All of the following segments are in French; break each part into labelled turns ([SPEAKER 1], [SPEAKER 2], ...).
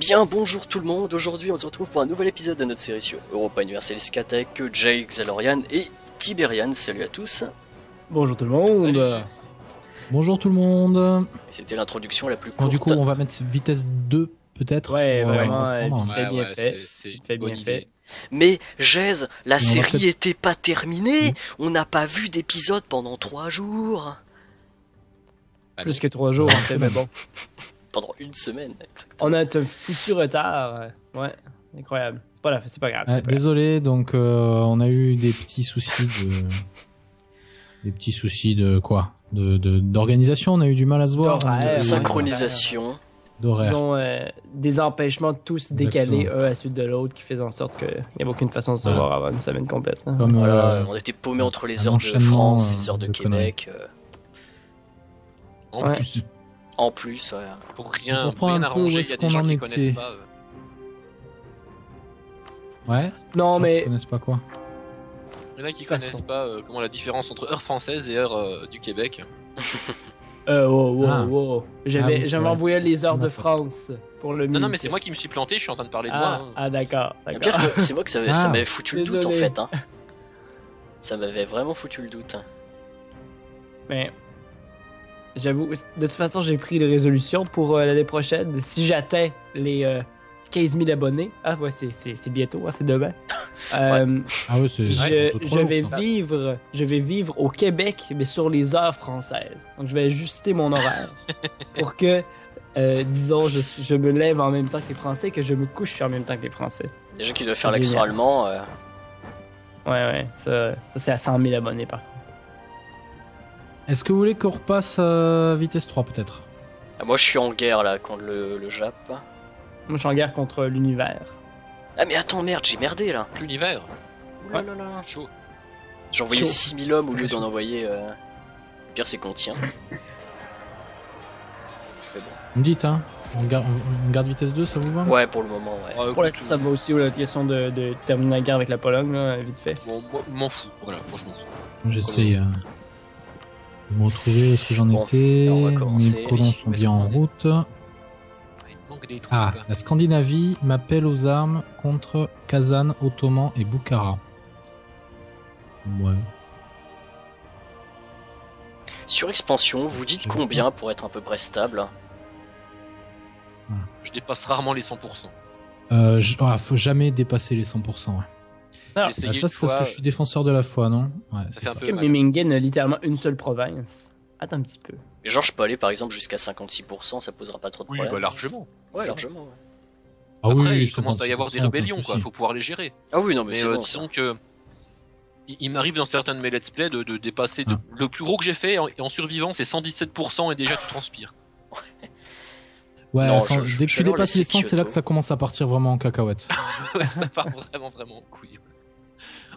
[SPEAKER 1] Eh bien, bonjour tout le monde. Aujourd'hui, on se retrouve pour un nouvel épisode de notre série sur Europa Universalis avec Jay, Xalorian et Tiberian. Salut à tous.
[SPEAKER 2] Bonjour tout le monde.
[SPEAKER 3] Salut.
[SPEAKER 4] Bonjour tout le monde.
[SPEAKER 1] C'était l'introduction la plus
[SPEAKER 4] Bon,
[SPEAKER 1] courte.
[SPEAKER 4] du coup, on va mettre vitesse 2 peut-être.
[SPEAKER 2] Ouais,
[SPEAKER 4] reprendre.
[SPEAKER 2] ouais. Fait bien fait.
[SPEAKER 3] c'est une
[SPEAKER 2] Fait
[SPEAKER 3] bonne
[SPEAKER 2] bien
[SPEAKER 3] idée.
[SPEAKER 2] fait.
[SPEAKER 1] Mais Jez, la série était pas terminée. On n'a pas vu d'épisode pendant trois jours.
[SPEAKER 3] Ah
[SPEAKER 2] Plus que trois jours en fait, mais bon.
[SPEAKER 1] Pendant une semaine. exactement.
[SPEAKER 2] On a un foutu retard. Ouais, incroyable. C'est pas, la... c'est pas grave.
[SPEAKER 4] Ouais, désolé, donc euh, on a eu des petits soucis de. des petits soucis de quoi? De, de- D'organisation, on a eu du mal à se voir. De-
[SPEAKER 2] ouais.
[SPEAKER 1] Synchronisation.
[SPEAKER 4] D'horaire.
[SPEAKER 2] Euh, des empêchements tous décalés un à la suite de l'autre qui faisaient en sorte qu'il n'y avait aucune façon de se voir avant une semaine complète. hein.
[SPEAKER 4] Comme,
[SPEAKER 1] Voilà,
[SPEAKER 4] euh,
[SPEAKER 1] on était paumés entre les heures de France et
[SPEAKER 4] euh,
[SPEAKER 1] les heures de,
[SPEAKER 4] de
[SPEAKER 1] Québec. euh,
[SPEAKER 3] En
[SPEAKER 2] Ouais.
[SPEAKER 3] plus,
[SPEAKER 1] en plus, ouais.
[SPEAKER 3] pour
[SPEAKER 4] On
[SPEAKER 3] rien,
[SPEAKER 4] se
[SPEAKER 3] pour
[SPEAKER 4] reprend
[SPEAKER 3] rien
[SPEAKER 4] un peu où
[SPEAKER 3] arranger, il
[SPEAKER 4] est-ce
[SPEAKER 3] y a des
[SPEAKER 4] qu'on
[SPEAKER 3] gens
[SPEAKER 4] en
[SPEAKER 3] qui
[SPEAKER 4] était.
[SPEAKER 3] connaissent pas. euh.
[SPEAKER 4] Ouais.
[SPEAKER 2] Non,
[SPEAKER 4] gens qui
[SPEAKER 2] mais
[SPEAKER 4] connaissent pas quoi.
[SPEAKER 3] Il y en a qui
[SPEAKER 2] façon.
[SPEAKER 3] connaissent pas euh, comment la différence entre heure française et heure euh, du Québec.
[SPEAKER 2] euh, wow, wow,
[SPEAKER 4] Ah.
[SPEAKER 2] wow.
[SPEAKER 4] Ah
[SPEAKER 2] J'avais,
[SPEAKER 4] oui, vrai.
[SPEAKER 2] envoyé les heures de. France pour le
[SPEAKER 3] Non, non, mais c'est moi qui me suis planté, je suis en train de parler de
[SPEAKER 2] Ah,
[SPEAKER 3] moi. hein.
[SPEAKER 2] ah, d'accord,
[SPEAKER 1] c'est moi que ça m'avait ça
[SPEAKER 4] Ah.
[SPEAKER 1] m'avait foutu le doute en fait. Hein. Ça m'avait vraiment foutu le doute.
[SPEAKER 2] Mais j'avoue, de toute façon, j'ai pris des résolutions pour euh, l'année prochaine. Si j'atteins les euh, 15 000 abonnés, ah ouais, c'est, c'est, c'est bientôt, hein, c'est demain. Euh,
[SPEAKER 4] Ah ouais, c'est.
[SPEAKER 2] je,
[SPEAKER 4] jours,
[SPEAKER 2] vais vivre, je vais vivre au Québec, mais sur les heures françaises. Donc je vais ajuster mon horaire pour que, euh, disons, je, je me lève en même temps que les Français, que je me couche en même temps que les Français.
[SPEAKER 1] Déjà qu'il doit faire l'accent allemand. euh,
[SPEAKER 2] Ouais, ouais, ça, ça c'est à 100 000 abonnés par contre.
[SPEAKER 4] Est-ce que vous voulez qu'on repasse à vitesse 3 peut-être
[SPEAKER 1] ah, Moi je suis en guerre là contre le, le Jap.
[SPEAKER 2] Moi, je suis en guerre contre l'univers.
[SPEAKER 1] Ah mais attends merde, j'ai merdé là.
[SPEAKER 3] L'univers,
[SPEAKER 1] Ouh là là
[SPEAKER 3] chaud.
[SPEAKER 1] J'ai envoyé
[SPEAKER 2] Chaud.
[SPEAKER 1] 6000 hommes au lieu d'en envoyer. Euh... Le pire c'est qu'on tient. Mais bon.
[SPEAKER 4] Vous me dites, hein on garde, on garde vitesse 2, ça vous va
[SPEAKER 1] Ouais pour le moment ouais.
[SPEAKER 3] Ah,
[SPEAKER 2] Pour
[SPEAKER 3] écoute,
[SPEAKER 2] l'instant, ça va aussi la question de, de terminer la guerre avec la Pologne, là, vite fait.
[SPEAKER 3] Bon, moi, m'en fous, voilà, moi je m'en fous.
[SPEAKER 4] J'essaye euh, de me retrouver où est-ce que j'en
[SPEAKER 1] Bon,
[SPEAKER 4] étais. Mes colons sont bien en route.
[SPEAKER 3] Ah, des.
[SPEAKER 4] Ah, la Scandinavie m'appelle aux armes contre Kazan, Ottoman et Bukhara. Ouais.
[SPEAKER 1] Sur expansion, vous dites
[SPEAKER 4] Je-
[SPEAKER 1] combien pour être un peu près stable?
[SPEAKER 3] Je dépasse rarement les 100%.
[SPEAKER 4] Euh, j- ah, faut jamais dépasser les 100%. ouais.
[SPEAKER 2] Ah,
[SPEAKER 4] ça, c'est parce que je suis défenseur de la foi, non Ouais,
[SPEAKER 3] Ça fait un
[SPEAKER 4] ça.
[SPEAKER 3] peu
[SPEAKER 2] que
[SPEAKER 3] mal.
[SPEAKER 2] Memmingen a littéralement une seule province. Attends un petit peu.
[SPEAKER 1] Mais genre je peux aller par exemple jusqu'à 56%, ça posera pas trop de
[SPEAKER 3] Oui,
[SPEAKER 1] problème.
[SPEAKER 3] bah largement.
[SPEAKER 1] Ouais largement. ouais.
[SPEAKER 4] Ah
[SPEAKER 3] Après,
[SPEAKER 4] oui,
[SPEAKER 3] il commence à y avoir des
[SPEAKER 4] 56%, aucun
[SPEAKER 3] rébellions, quoi. Faut pouvoir les gérer.
[SPEAKER 1] Ah oui non mais,
[SPEAKER 3] Mais euh,
[SPEAKER 1] bon. ça.
[SPEAKER 3] disons que il, m'arrive dans certains de mes let's play de, de dépasser. de-
[SPEAKER 4] Ah.
[SPEAKER 3] Le plus gros que j'ai fait en, en survivant, c'est 117% et déjà tu transpires.
[SPEAKER 4] Ouais,
[SPEAKER 1] Non,
[SPEAKER 4] sans-
[SPEAKER 1] je-
[SPEAKER 4] dès que tu dépasses
[SPEAKER 1] les
[SPEAKER 4] les 100, c'est là que ça commence à partir vraiment en cacahuète.
[SPEAKER 3] Ouais, ça part vraiment vraiment en couille.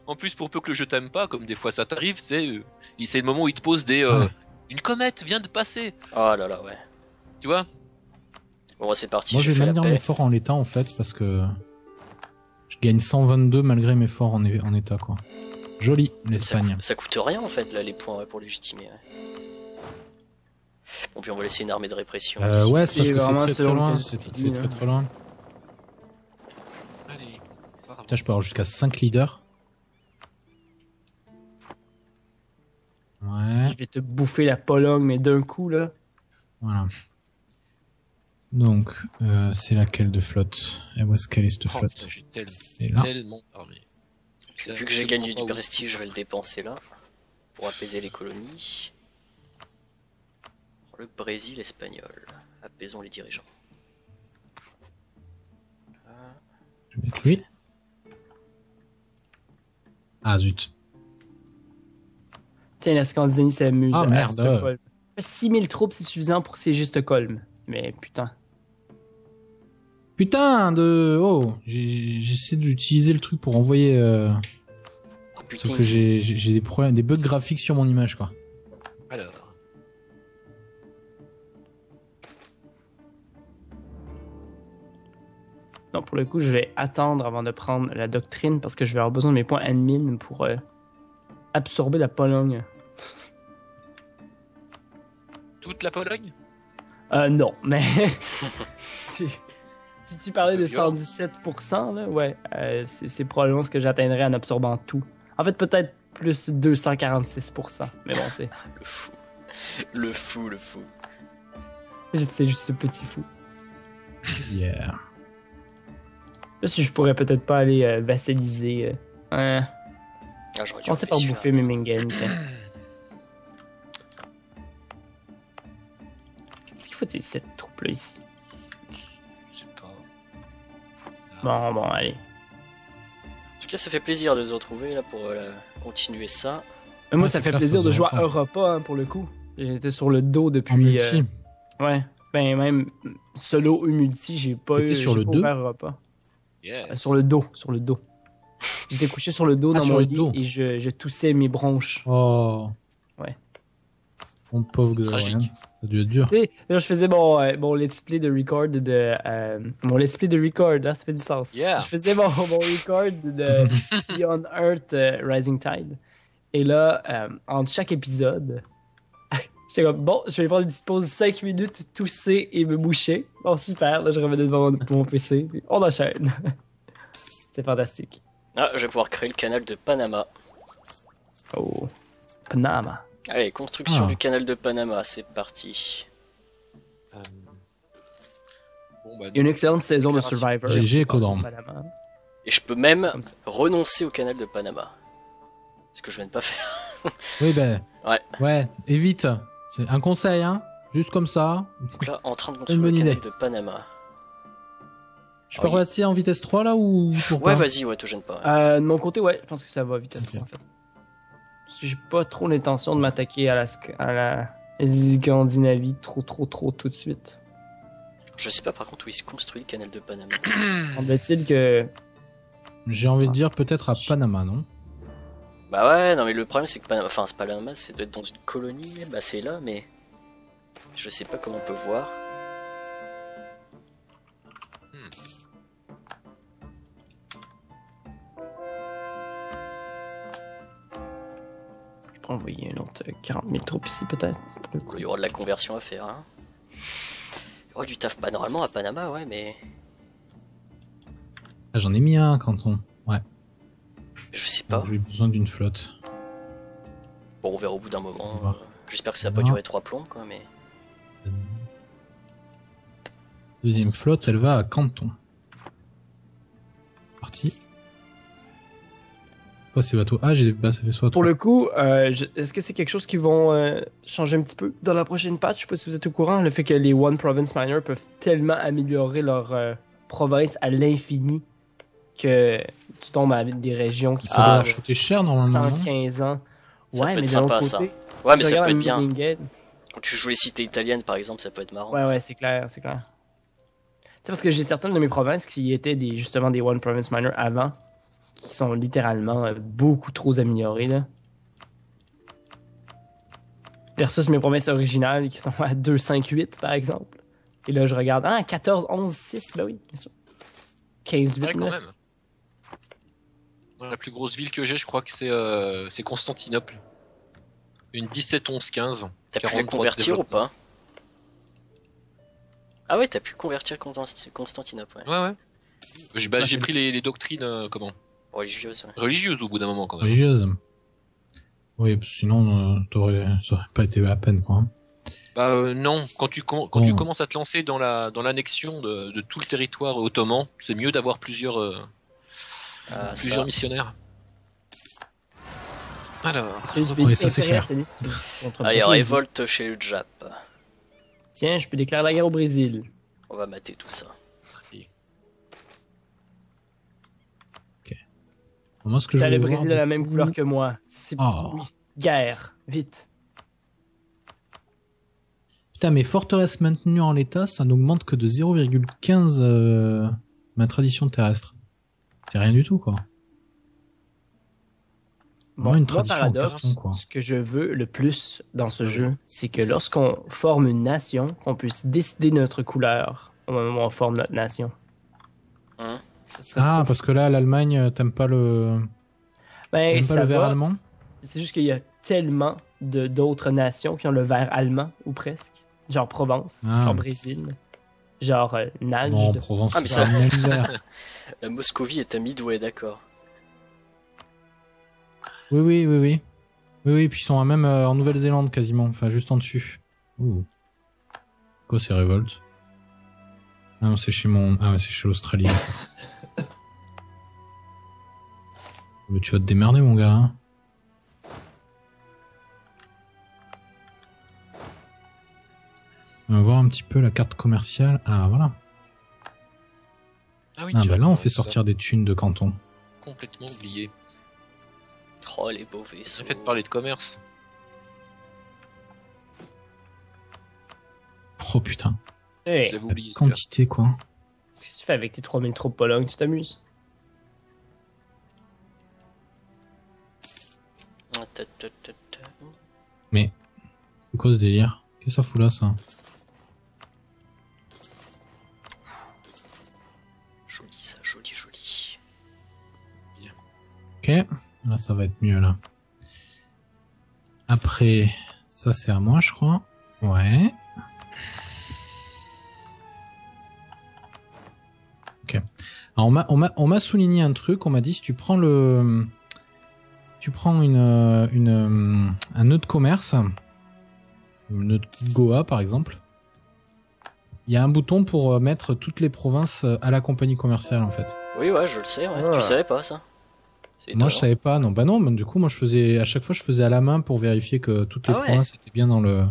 [SPEAKER 3] En plus, pour peu que le jeu t'aime pas, comme des fois ça t'arrive, c'est euh, il- c'est le moment où il te pose des euh,
[SPEAKER 4] Ouais.
[SPEAKER 3] une comète vient de passer,
[SPEAKER 1] Ah là là ouais.
[SPEAKER 3] tu vois?
[SPEAKER 1] Bon bah, c'est parti,
[SPEAKER 4] Moi,
[SPEAKER 1] j'ai
[SPEAKER 4] je vais maintenir mes forts en l'état, en fait, parce que je gagne 122 malgré mes forts en, en état, quoi. Joli,
[SPEAKER 1] Ça
[SPEAKER 4] l'Espagne.
[SPEAKER 1] coûte, ça coûte rien en fait là les points ouais, pour légitimer. ouais. Bon puis on va laisser une armée de répression.
[SPEAKER 4] Euh, ouais, c'est parce que c'est très très loin. C'est très
[SPEAKER 2] hein.
[SPEAKER 4] très loin.
[SPEAKER 3] Allez, ça va.
[SPEAKER 4] Putain, je peux avoir jusqu'à 5 leaders.
[SPEAKER 2] Vais te bouffer la Pologne, mais d'un coup, là.
[SPEAKER 4] voilà. Donc, euh, c'est laquelle de flotte? Et où est-ce qu'elle est cette
[SPEAKER 3] Oh,
[SPEAKER 4] flotte?
[SPEAKER 3] j'ai
[SPEAKER 4] là.
[SPEAKER 3] tellement
[SPEAKER 1] Vu que j'ai gagné du prestige, je vais le dépenser là pour apaiser les colonies. Le Brésil espagnol. Apaisons les dirigeants.
[SPEAKER 4] Je vais mettre lui. Ah zut.
[SPEAKER 2] Tiens, la Scandinavie s'amuse.
[SPEAKER 4] Ah,
[SPEAKER 2] à
[SPEAKER 4] merde.
[SPEAKER 2] Stockholm. 6000 troupes, c'est suffisant pour siéger Stockholm. Mais putain.
[SPEAKER 4] Putain de... Oh, j'essaie d'utiliser le truc pour envoyer... Euh...
[SPEAKER 1] Putain.
[SPEAKER 4] Sauf que j'ai des problèmes, des bugs graphiques sur mon image, quoi.
[SPEAKER 3] Alors,
[SPEAKER 2] Non, pour le coup, je vais attendre avant de prendre la doctrine parce que je vais avoir besoin de mes points admin pour euh, absorber la Pologne.
[SPEAKER 3] Toute la Pologne?
[SPEAKER 2] Euh, non, mais. tu, tu, tu parlais de
[SPEAKER 3] violent.
[SPEAKER 2] 117%, là, ouais. euh, c'est c'est probablement ce que j'atteindrais en absorbant tout. En fait, peut-être plus 246%. Mais bon, tu sais,
[SPEAKER 1] Le fou. Le fou, le fou.
[SPEAKER 2] c'est juste ce petit fou.
[SPEAKER 4] Yeah.
[SPEAKER 2] Là, si je pourrais peut-être pas aller euh, vassaliser. Euh, ouais.
[SPEAKER 1] Ah, j'aurais dû
[SPEAKER 2] On sait pas bouffer mes Mingen, tiens. Cette troupe-là ici?
[SPEAKER 3] Je sais pas.
[SPEAKER 2] Bon, bon, allez.
[SPEAKER 1] En tout cas, ça fait plaisir de se retrouver là pour euh, continuer ça.
[SPEAKER 2] Mais moi,
[SPEAKER 4] Ouais,
[SPEAKER 2] ça fait
[SPEAKER 4] clair,
[SPEAKER 2] plaisir
[SPEAKER 4] ça
[SPEAKER 2] de jouer à. Europa, hein, pour le coup. J'étais sur le dos
[SPEAKER 4] En
[SPEAKER 2] depuis.
[SPEAKER 4] multi.
[SPEAKER 2] euh, ouais. Ben, même solo ou multi, j'ai pas eu.
[SPEAKER 4] Sur le dos?
[SPEAKER 2] ouvert Europa.
[SPEAKER 3] Yes.
[SPEAKER 2] Euh, Sur le dos, sur le dos. J'étais couché sur le dos
[SPEAKER 4] Ah,
[SPEAKER 2] dans mon
[SPEAKER 4] le
[SPEAKER 2] lit
[SPEAKER 4] dos.
[SPEAKER 2] et je, je toussais mes bronches.
[SPEAKER 4] Oh.
[SPEAKER 2] Ouais.
[SPEAKER 4] Mon pauvre
[SPEAKER 3] Tragique.
[SPEAKER 4] Ça a dû être dur.
[SPEAKER 2] Là, je faisais mon, euh, mon let's play de record de. euh, mon let's play de record, hein, ça fait du sens.
[SPEAKER 3] Yeah.
[SPEAKER 2] Je faisais mon, mon record de Beyond Earth euh, Rising Tide. Et là, euh, entre chaque épisode, j'étais comme, bon, je vais prendre une petite pause 5 minutes, tousser et me boucher. Bon, super, là, je revenais devant mon, mon PC. On enchaîne. C'était fantastique.
[SPEAKER 1] Ah, je vais pouvoir créer le canal de Panama.
[SPEAKER 2] Oh. Panama.
[SPEAKER 1] Allez, construction
[SPEAKER 4] Ah.
[SPEAKER 1] du canal de Panama, c'est parti.
[SPEAKER 3] Euh, Bon, bah,
[SPEAKER 2] une excellente saison de. Survivor.
[SPEAKER 4] GG.
[SPEAKER 1] Et je peux même renoncer au canal de Panama. Ce que je viens de pas faire.
[SPEAKER 4] Oui, ben.
[SPEAKER 1] Ouais.
[SPEAKER 4] Ouais, évite. C'est un conseil, hein. Juste comme ça.
[SPEAKER 1] Donc là, en train de
[SPEAKER 4] Une
[SPEAKER 1] construire
[SPEAKER 4] bonne
[SPEAKER 1] le canal
[SPEAKER 4] idée.
[SPEAKER 1] de Panama.
[SPEAKER 4] Je peux
[SPEAKER 1] Oui.
[SPEAKER 4] repasser en vitesse 3 là ou
[SPEAKER 1] Ouais, vas-y, ouais, te gêne pas.
[SPEAKER 2] Euh, de mon côté, ouais, je pense que ça va vite à en fait. J'ai pas trop l'intention de m'attaquer à la, à la Scandinavie trop, trop, trop tout de suite.
[SPEAKER 1] Je sais pas par contre où il se construit le canal de Panama.
[SPEAKER 2] Semble-t-il que.
[SPEAKER 4] J'ai envie de dire peut-être à Panama, non?
[SPEAKER 1] Bah ouais, non mais le problème c'est que Panama, enfin c'est Panama, c'est d'être dans une colonie, bah c'est là, mais je sais pas comment on peut voir.
[SPEAKER 2] Envoyer un autre euh, 40 000 troupes ici, peut-être.
[SPEAKER 1] Il y aura de la conversion à faire. Hein. Il y aura du taf pas normalement à Panama, ouais, mais
[SPEAKER 4] Ah, J'en ai mis un canton. Ouais.
[SPEAKER 1] je sais pas.
[SPEAKER 4] J'ai besoin d'une flotte.
[SPEAKER 1] Bon, on verra au bout d'un moment. Euh, J'espère que ça va pas durer trois plombs, quoi, mais.
[SPEAKER 4] Deuxième flotte, elle va à Canton. Parti. Quoi, c'est bateau Ah, j'ai bah, soit
[SPEAKER 2] Pour le coup, euh, je- est-ce que c'est quelque chose qui vont euh, changer un petit peu dans la prochaine patch? Je sais pas si vous êtes au courant, le fait que les One Province Miners peuvent tellement améliorer leur euh, province à l'infini que tu tombes à des régions qui
[SPEAKER 4] Ça
[SPEAKER 2] sont
[SPEAKER 1] Ah,
[SPEAKER 4] doit coûter cher normalement. non?
[SPEAKER 2] 115 ans.
[SPEAKER 1] Ça
[SPEAKER 2] ouais,
[SPEAKER 1] peut
[SPEAKER 2] mais
[SPEAKER 1] être sympa, ça. Ouais, mais ça peut être bien. Quand tu joues les cités italiennes, par exemple, ça peut être marrant.
[SPEAKER 2] Ouais,
[SPEAKER 1] ça.
[SPEAKER 2] ouais, c'est clair, c'est clair. Tu sais, parce que j'ai certaines de mes provinces qui étaient des, justement des One Province Miners avant, qui sont littéralement euh, beaucoup trop améliorées, là. Versus mes provinces originales qui sont à 2, 5, 8, par exemple. Et là, je regarde, ah, 14, 11, 6, ben oui, bien sûr. 15, 8,
[SPEAKER 3] Ouais, quand
[SPEAKER 2] 9.
[SPEAKER 3] même. La plus grosse ville que j'ai, je crois que c'est euh, c'est Constantinople. Une 17, 11, 15.
[SPEAKER 1] T'as pu les
[SPEAKER 3] 43 de
[SPEAKER 1] convertir ou pas? Ah ouais, t'as pu convertir Constanti- Constantinople, ouais.
[SPEAKER 3] Ouais, ouais. J'ai bah, j'ai pris les, les doctrines euh, comment?
[SPEAKER 1] Religieuse, ouais.
[SPEAKER 3] religieuses au bout d'un moment quand même.
[SPEAKER 4] Religieuse. Oui, sinon, euh, t'aurais- ça aurait pas été la peine, quoi. hein.
[SPEAKER 3] Bah euh, non, quand tu com- quand
[SPEAKER 4] Bon.
[SPEAKER 3] tu commences à te lancer dans la dans l'annexion de, de tout le territoire ottoman, c'est mieux d'avoir plusieurs euh,
[SPEAKER 1] Ah,
[SPEAKER 3] plusieurs
[SPEAKER 1] ça.
[SPEAKER 3] missionnaires. Alors,
[SPEAKER 4] Oui, ça, c'est clair.
[SPEAKER 1] Allez, révolte chez le Jap.
[SPEAKER 2] Tiens, je peux déclarer la guerre au Brésil.
[SPEAKER 1] On va mater tout ça.
[SPEAKER 4] Moi, ce que je
[SPEAKER 2] T'as le Brésil
[SPEAKER 4] voir,
[SPEAKER 2] de la même couleur que moi. C'est
[SPEAKER 4] Oh.
[SPEAKER 2] oui. Guerre, vite.
[SPEAKER 4] Putain, mais forteresse maintenue en l'état, ça n'augmente que de 0,15 euh, ma tradition terrestre. C'est rien du tout, quoi. Vraiment une tradition en
[SPEAKER 2] paradoxe,
[SPEAKER 4] carton, quoi.
[SPEAKER 2] ce que je veux le plus dans ce jeu, c'est que lorsqu'on forme une nation, qu'on puisse décider notre couleur au moment où on forme notre nation.
[SPEAKER 1] Hein?
[SPEAKER 4] Ah, parce que là, l'Allemagne, euh, t'aimes pas le,
[SPEAKER 2] Ben,
[SPEAKER 4] t'aimes pas le vert
[SPEAKER 2] va.
[SPEAKER 4] allemand?
[SPEAKER 2] C'est juste qu'il y a tellement de d'autres nations qui ont le vert allemand, ou presque. Genre Provence,
[SPEAKER 4] Ah.
[SPEAKER 2] genre Brésil. Genre euh.
[SPEAKER 4] Non, en Provence,
[SPEAKER 1] Ah, mais ça-. La Moscovie est à Midway, d'accord.
[SPEAKER 4] Oui, oui, oui, oui. Oui, oui, puis ils sont à même euh, en Nouvelle-Zélande quasiment, enfin juste en dessus. Ouh. Quoi, c'est révolte Ah non, c'est chez mon... Ah ouais, c'est chez l'Australie. Mais tu vas te démerder, mon gars. hein. On va voir un petit peu la carte commerciale. Ah, voilà.
[SPEAKER 3] Ah oui,
[SPEAKER 4] Ah, bah là, on fait
[SPEAKER 3] ça,
[SPEAKER 4] sortir des thunes de canton.
[SPEAKER 3] Complètement oublié.
[SPEAKER 1] Oh, les beaux vaisseaux.
[SPEAKER 3] Ça fait de parler de commerce.
[SPEAKER 4] Oh putain.
[SPEAKER 2] Hey,
[SPEAKER 4] La
[SPEAKER 3] oublié.
[SPEAKER 4] quantité, quoi.
[SPEAKER 2] Qu'est-ce que tu fais avec tes 3000 troupes Pologne Tu t'amuses?
[SPEAKER 1] Ta.
[SPEAKER 4] C'est quoi ce délire? Qu'est-ce que ça fout là, ça?
[SPEAKER 1] Joli, ça, joli, joli.
[SPEAKER 4] Ok, là ça va être mieux là. Après, ça c'est à moi je crois. Ouais. Ok. Alors on m'a on m'a on m'a souligné un truc. On m'a dit si tu prends le tu prends une euh, une euh, un nœud de commerce, un nœud de Goa par exemple. Il y a un bouton pour euh, mettre toutes les provinces à la compagnie commerciale en fait.
[SPEAKER 1] Oui, ouais, je le sais, ouais.
[SPEAKER 2] Ah.
[SPEAKER 1] Tu le savais pas, ça C'est
[SPEAKER 4] Moi, je savais pas. Non, bah non. mais du coup, moi, je faisais à chaque fois, je faisais à la main pour vérifier que toutes les
[SPEAKER 1] Ah ouais.
[SPEAKER 4] provinces étaient bien dans le.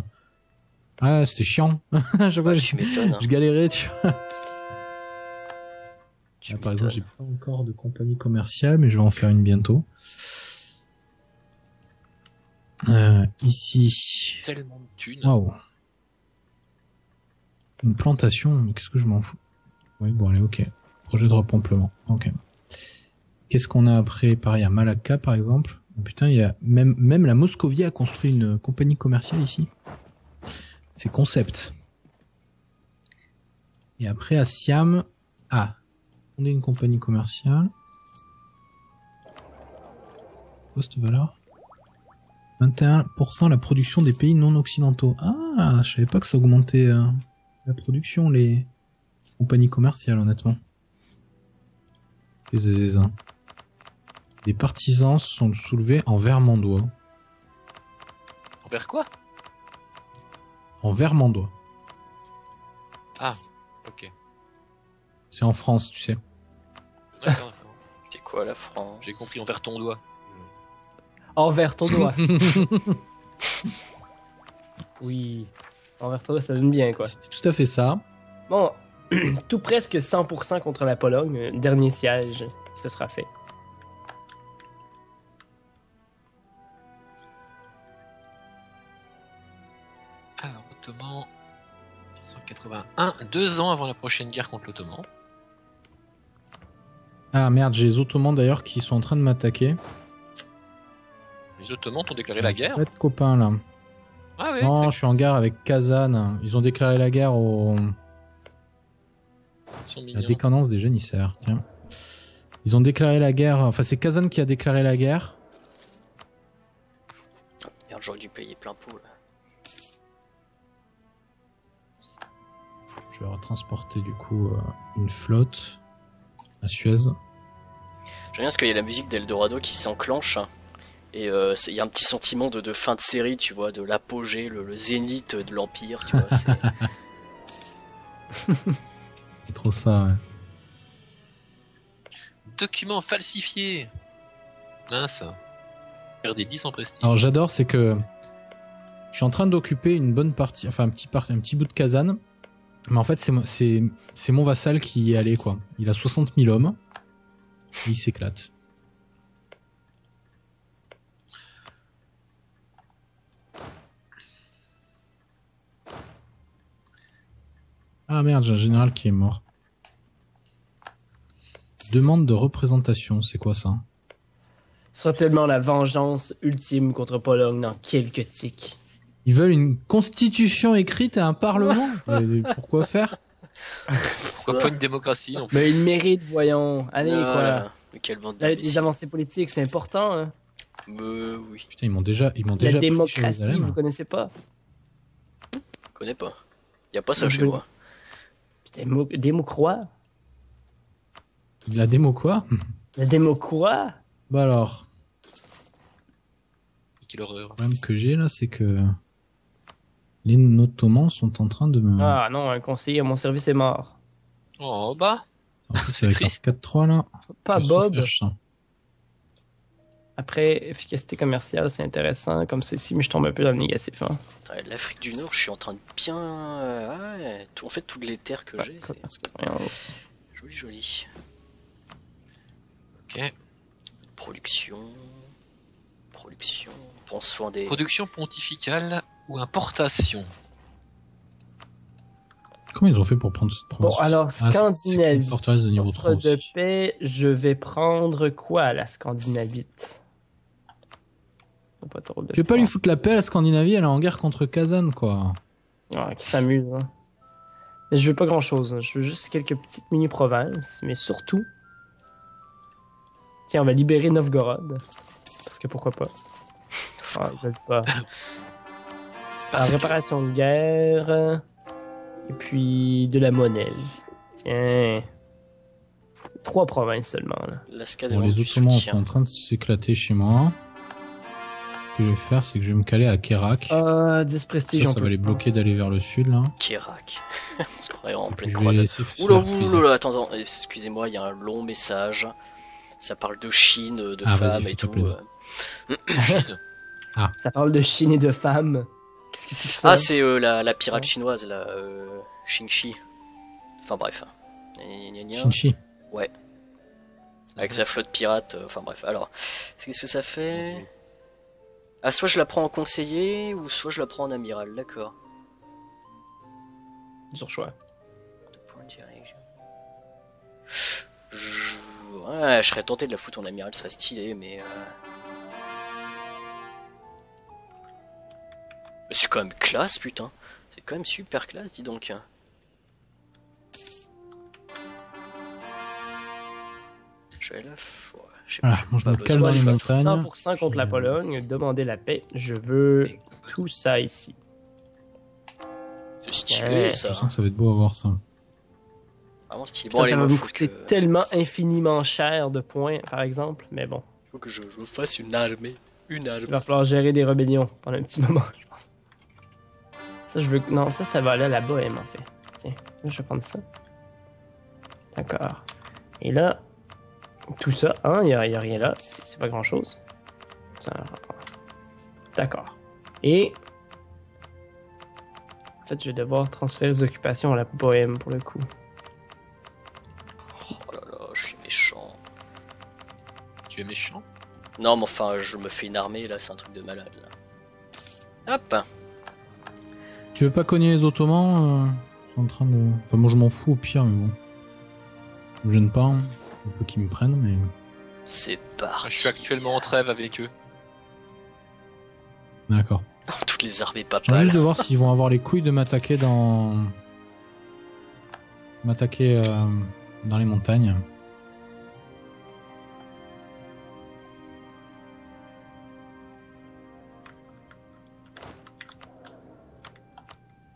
[SPEAKER 4] Ah, c'était chiant. chaque fois,
[SPEAKER 1] Bah,
[SPEAKER 4] je,
[SPEAKER 1] hein.
[SPEAKER 4] je galérais. Tu vois.
[SPEAKER 1] Tu
[SPEAKER 4] Ah, par exemple, j'ai pas encore de compagnie commerciale, mais je vais en faire une bientôt. Euh, ici.
[SPEAKER 3] Tellement de thunes.
[SPEAKER 4] Waouh. Une plantation, mais qu'est-ce que je m'en fous? Oui, bon, allez, ok. Projet de repomplement. Ok. Qu'est-ce qu'on a après? Pareil, à Malacca, par exemple. Oh, putain, il y a même, même la Moscovie a construit une compagnie commerciale ici. C'est concept. Et après, à Siam, ah, on est une compagnie commerciale. Cette valeur 21% la production des pays non occidentaux. Ah, je savais pas que ça augmentait euh, la production, les compagnies commerciales, honnêtement. Les. Des partisans sont soulevés en Vermandois.
[SPEAKER 3] Envers quoi?
[SPEAKER 4] En Vermandois.
[SPEAKER 3] Ah, ok.
[SPEAKER 4] C'est en France, tu sais.
[SPEAKER 3] D'accord, d'accord.
[SPEAKER 1] C'est quoi la France?
[SPEAKER 3] J'ai compris envers ton doigt.
[SPEAKER 2] Envers ton doigt. oui. Envers ton doigt, ça donne bien, quoi.
[SPEAKER 4] C'était tout à fait ça.
[SPEAKER 2] Bon, tout presque 100% contre la Pologne. Dernier siège, ce sera fait.
[SPEAKER 3] Alors, Ottoman. 1981, deux ans avant la prochaine guerre contre l'Ottoman.
[SPEAKER 4] Ah merde, j'ai les Ottomans d'ailleurs qui sont en train de m'attaquer.
[SPEAKER 3] Les Ottomans ont déclaré la guerre.
[SPEAKER 4] Pas de copains là.
[SPEAKER 3] Ah oui,
[SPEAKER 4] Non, je suis en guerre avec Kazan. Ils ont déclaré la guerre au... La décadence des janissaires, tiens. Ils ont déclaré la guerre, enfin c'est Kazan qui a déclaré la guerre.
[SPEAKER 1] Merde, j'aurais dû payer plein pot, là.
[SPEAKER 4] Je vais retransporter du coup euh, une flotte à Suez.
[SPEAKER 1] J'aime bien parce qu'il y a la musique d'Eldorado qui s'enclenche. Et euh, c'est- il y a un petit sentiment de, de fin de série, tu vois, de l'apogée, le, le zénith de l'Empire, tu vois. c'est-
[SPEAKER 4] C'est trop ça, ouais.
[SPEAKER 3] Documents falsifiés. Mince. Perdez 10 en prestige.
[SPEAKER 4] Alors j'adore, c'est que je suis en train d'occuper une bonne partie, enfin un petit, par- un petit bout de Kazan. Mais en fait, c'est mo- c'est c'est mon vassal qui y est allé, quoi. Il a 60 000 hommes. Et il s'éclate. Ah merde, j'ai un général qui est mort. Demande de représentation, c'est quoi ça?
[SPEAKER 2] Ce sera tellement la vengeance ultime contre Pologne dans quelques tics.
[SPEAKER 4] Ils veulent une constitution écrite et un parlement? Pourquoi faire?
[SPEAKER 3] Pourquoi pas une démocratie non plus
[SPEAKER 2] Mais il mérite, voyons. Allez,
[SPEAKER 1] Ah,
[SPEAKER 2] quoi.
[SPEAKER 1] Mais quelle bande
[SPEAKER 2] La- les avancées politiques, c'est important. Hein.
[SPEAKER 1] Euh, oui,
[SPEAKER 4] Putain, ils m'ont déjà, ils m'ont
[SPEAKER 2] La
[SPEAKER 4] pris
[SPEAKER 2] démocratie,
[SPEAKER 4] Jérusalem.
[SPEAKER 2] vous connaissez pas?
[SPEAKER 1] je connais pas. Y a pas ça
[SPEAKER 2] Je
[SPEAKER 1] chez moi.
[SPEAKER 2] Démo, démo croix?
[SPEAKER 4] La démo quoi
[SPEAKER 2] La démo croix?
[SPEAKER 4] Bah alors,
[SPEAKER 3] Quelle horreur.
[SPEAKER 4] le problème que j'ai là, c'est que les Ottomans sont en train de me.
[SPEAKER 2] Ah non, un conseiller à mon service est mort.
[SPEAKER 3] Oh bah.
[SPEAKER 4] en plus, c'est avec
[SPEAKER 3] triste.
[SPEAKER 4] leur 4-3 là.
[SPEAKER 2] Pas
[SPEAKER 4] Je
[SPEAKER 2] Bob. Après, efficacité commerciale, c'est intéressant comme ceci, mais je tombe un peu dans le négatif. Hein.
[SPEAKER 1] L'Afrique du Nord, je suis en train de bien. euh, ouais, tout- en fait, toutes les terres que j'ai, c'est joli, joli.
[SPEAKER 3] Ok.
[SPEAKER 1] Production. Production. Prends soin des.
[SPEAKER 3] Production pontificale ou importation?
[SPEAKER 4] Comment ils ont fait pour prendre cette
[SPEAKER 2] Bon,
[SPEAKER 4] province?
[SPEAKER 2] alors,
[SPEAKER 4] Ah, c'est- c'est
[SPEAKER 2] Scandinavie.
[SPEAKER 4] une forteresse de niveau
[SPEAKER 2] Offre
[SPEAKER 4] 3
[SPEAKER 2] de paix, je vais prendre quoi la Scandinavite Pas trop
[SPEAKER 4] Tu veux pas lui foutre la paix à la Scandinavie Elle est en guerre contre Kazan, quoi.
[SPEAKER 2] Ouais, qui s'amuse. Hein. Mais je veux pas grand chose. Je veux juste quelques petites mini-provinces. Mais surtout. Tiens, on va libérer Novgorod. Parce que pourquoi pas. Ah, ils veulent pas. Alors, réparation de guerre. Et puis de la monnaie. Tiens. C'est trois provinces seulement. Là.
[SPEAKER 4] Bon, les Ottomans sont en train de s'éclater chez moi. Ce que je vais faire, c'est que je vais me caler à Kerak.
[SPEAKER 2] Ah, 10 prestige.
[SPEAKER 4] ça, ça va les bloquer d'aller vers le sud, là.
[SPEAKER 1] Kérak. on se croirait en
[SPEAKER 4] Je
[SPEAKER 1] pleine croisade. Oula, oula, attends, attends, excusez-moi, il y a un long message. Ça parle de Chine, de
[SPEAKER 4] Ah,
[SPEAKER 1] femmes et tout. euh.
[SPEAKER 3] Chine.
[SPEAKER 2] Ça parle de Chine et de femmes. Qu'est-ce que c'est que ça
[SPEAKER 1] Ah, c'est euh, la, la pirate chinoise, la euh, Xingxi. Enfin bref. Gna.
[SPEAKER 4] Shinchi.
[SPEAKER 1] Avec sa flotte pirate, euh, enfin bref. Alors, qu'est-ce que ça fait? Ah, soit je la prends en conseiller, ou soit je la prends en amiral, d'accord.
[SPEAKER 2] Dur choix.
[SPEAKER 1] Je... Ouais, je serais tenté de la foutre en amiral, ça serait stylé, mais... euh, C'est quand même classe, putain. C'est quand même super classe, dis donc. Je vais la... f- ouais, je sais
[SPEAKER 4] Voilà, moi, je me calme dans les montagnes.
[SPEAKER 2] 100% contre la Pologne, demander la paix. Je veux tout ça ici.
[SPEAKER 1] C'est stylé,
[SPEAKER 2] Ouais.
[SPEAKER 1] ça.
[SPEAKER 4] Je sens que ça va être beau à voir ça.
[SPEAKER 1] Vraiment stylé.
[SPEAKER 2] Putain,
[SPEAKER 1] Bon, allez,
[SPEAKER 2] ça va
[SPEAKER 1] faut
[SPEAKER 2] coûter
[SPEAKER 1] que...
[SPEAKER 2] tellement infiniment cher de points, par exemple. Mais bon,
[SPEAKER 1] faut que je, je fasse une armée. Une armée.
[SPEAKER 2] il va falloir gérer des rébellions pendant un petit moment, je pense. Ça, je veux. Non, ça, ça va aller à la bohème, en fait. Tiens, là, je vais prendre ça. D'accord. Et là, tout ça, hein, il n'y a, y a rien là. C'est pas grand chose. D'accord. Et. En fait, je vais devoir transférer les occupations à la bohème pour le coup.
[SPEAKER 1] Oh là là, je suis méchant.
[SPEAKER 3] Tu es méchant?
[SPEAKER 1] Non, mais enfin, je me fais une armée, là, c'est un truc de malade, là. Hop
[SPEAKER 4] Tu veux pas cogner les Ottomans euh, Ils sont en train de. Enfin, moi je m'en fous au pire, mais bon. Ça me gêne pas. hein. Un peu qu'ils me prennent, mais.
[SPEAKER 1] C'est
[SPEAKER 3] Je
[SPEAKER 1] parti.
[SPEAKER 3] suis actuellement en trêve avec eux.
[SPEAKER 4] D'accord.
[SPEAKER 1] Toutes les armées
[SPEAKER 4] J'ai
[SPEAKER 1] papales.
[SPEAKER 4] juste de voir s'ils vont avoir les couilles de m'attaquer dans. M'attaquer euh, dans les montagnes.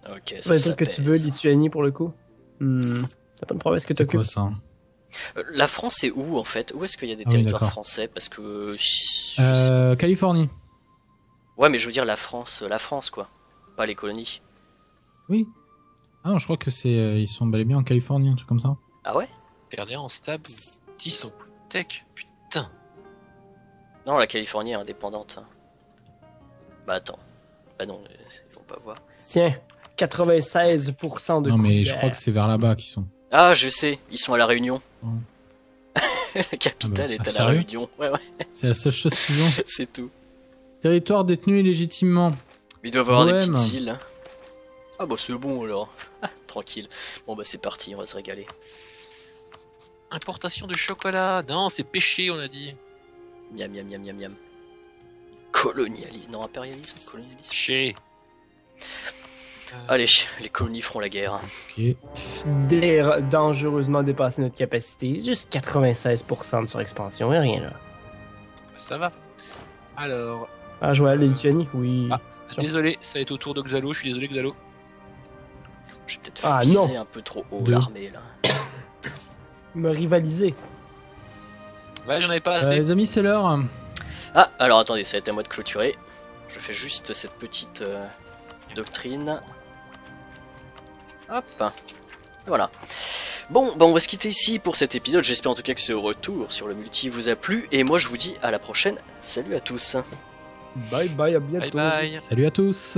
[SPEAKER 1] Ok,
[SPEAKER 2] C'est
[SPEAKER 1] ça,
[SPEAKER 2] pas le
[SPEAKER 1] ça
[SPEAKER 2] truc que tu veux, Lituanie, pour le coup? Hmm. T'as pas de problème, est-ce que
[SPEAKER 4] C'est
[SPEAKER 2] t'occupes
[SPEAKER 4] quoi ça?
[SPEAKER 1] La France est où, en fait? Où est-ce qu'il y a des
[SPEAKER 4] Ah
[SPEAKER 1] territoires français? Parce que... je
[SPEAKER 4] euh, Californie.
[SPEAKER 1] Ouais, mais je veux dire la France, la France, quoi. Pas les colonies.
[SPEAKER 4] Oui. Ah non, je crois que c'est. euh, Ils sont bel et bien en Californie, un truc comme ça.
[SPEAKER 1] Ah ouais?
[SPEAKER 3] Gardien en stable, 10 en coup de tech. Putain.
[SPEAKER 1] Non, la Californie est indépendante. hein. Bah attends. Bah non, euh, ils vont pas voir.
[SPEAKER 2] Tiens, 96% de
[SPEAKER 4] non, mais je crois que c'est vers là-bas qu'ils sont.
[SPEAKER 1] Ah, je sais, ils sont à la Réunion. La capitale
[SPEAKER 4] Ah bah,
[SPEAKER 1] est
[SPEAKER 4] ah,
[SPEAKER 1] à la
[SPEAKER 4] sérieux
[SPEAKER 1] Réunion. Ouais, ouais,
[SPEAKER 4] C'est la seule chose qu'ils ont.
[SPEAKER 1] c'est tout.
[SPEAKER 4] Territoire détenu illégitimement.
[SPEAKER 1] Ils doivent avoir des
[SPEAKER 4] Bohème.
[SPEAKER 1] petites îles. hein. Ah bah c'est bon alors. Ah, Tranquille. Bon bah c'est parti, on va se régaler.
[SPEAKER 3] Importation de chocolat. Non, c'est péché, on a dit.
[SPEAKER 1] Miam miam miam miam miam. Colonialisme. Non, impérialisme, colonialisme.
[SPEAKER 3] Péché. Euh,
[SPEAKER 1] Allez, les colonies feront la guerre.
[SPEAKER 4] Ok.
[SPEAKER 2] Dé- dangereusement dépasser notre capacité. Juste 96% de surexpansion et rien là.
[SPEAKER 3] Ça va. Alors,
[SPEAKER 2] Ah, Joël, les Lituanie Oui.
[SPEAKER 3] Ah,
[SPEAKER 2] Sûr.
[SPEAKER 3] désolé, ça va être au tour de Xalo. Je suis désolé, Xalo.
[SPEAKER 1] J'ai peut-être
[SPEAKER 2] Ah, non.
[SPEAKER 1] un peu trop haut l'armée là.
[SPEAKER 2] Me rivaliser.
[SPEAKER 3] Ouais, j'en avais pas
[SPEAKER 4] Euh,
[SPEAKER 3] assez.
[SPEAKER 4] les amis, c'est l'heure.
[SPEAKER 1] Ah, alors attendez, ça va être à moi de clôturer. Je fais juste cette petite euh, doctrine. Hop. Voilà. Bon, bah on va se quitter ici pour cet épisode. J'espère en tout cas que ce retour sur le multi vous a plu. Et moi je vous dis à la prochaine. Salut à tous.
[SPEAKER 2] Bye bye, à bientôt.
[SPEAKER 3] Bye bye.
[SPEAKER 4] Salut à tous.